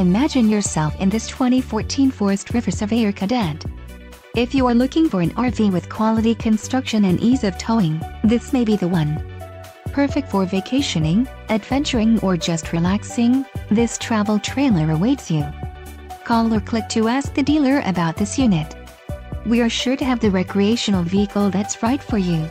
Imagine yourself in this 2014 Forest River Surveyor Cadet. If you are looking for an RV with quality construction and ease of towing, this may be the one. Perfect for vacationing, adventuring or just relaxing, this travel trailer awaits you. Call or click to ask the dealer about this unit. We are sure to have the recreational vehicle that's right for you.